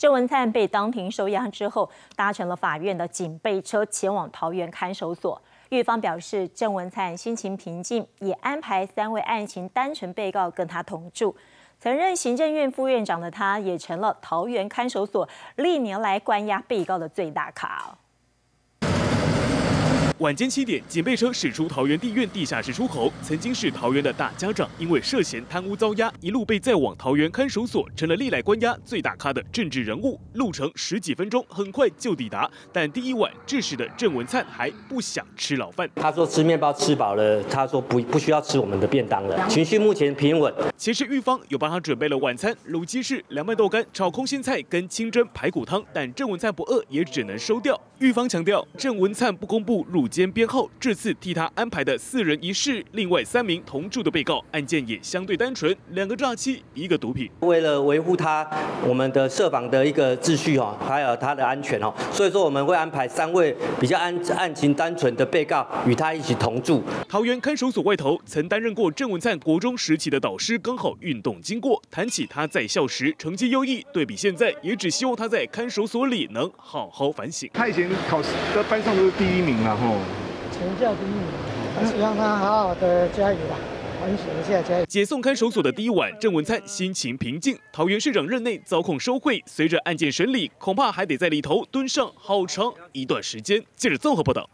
郑文灿被当庭收押之后，搭乘了法院的警备车前往桃园看守所。狱方表示，郑文灿心情平静，也安排三位案情单纯被告跟他同住。曾任行政院副院长的他，也成了桃园看守所历年来关押被告的最大卡。晚间七点，警备车驶出桃园地院地下室出口。曾经是桃园的大家长，因为涉嫌贪污遭押，一路被载往桃园看守所，成了历来关押最大咖的政治人物。路程十几分钟，很快就抵达。但第一晚，致使的郑文灿还不想吃老饭。他说吃面包吃饱了，他说不不需要吃我们的便当了，情绪目前平稳。其实狱方有帮他准备了晚餐，卤鸡翅、凉拌豆干、炒空心菜跟清蒸排骨汤，但郑文灿不饿，也只能收掉。狱方强调，郑文灿不公布入监编号，这次替他安排的四人一室，另外三名同住的被告，案件也相对单纯，两个诈欺，一个毒品。为了维护他我们的设防的一个秩序哦，还有他的安全哦，所以说我们会安排三位比较案案情单纯的被告与他一起同住。桃园看守所外头，曾担任过郑文灿国中时期的导师，刚好运动经过，谈起他在校时成绩优异，对比现在，也只希望他在看守所里能好好反省。他以前考试在班上都是第一名了吼，全校第一名，希望他好好的加油吧，反省一下加油。解送看守所的第一晚，郑文灿心情平静。桃园市长任内遭控收贿，随着案件审理，恐怕还得在里头蹲上好长一段时间。记者综合报道。